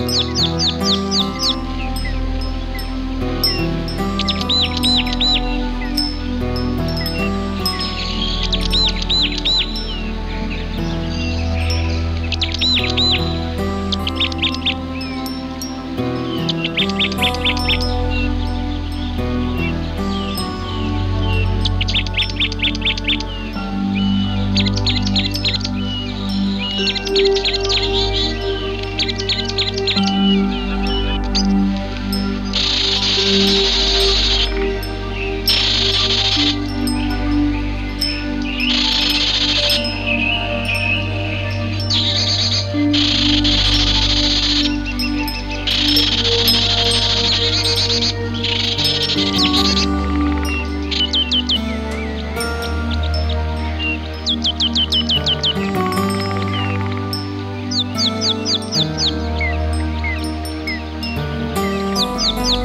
Música Música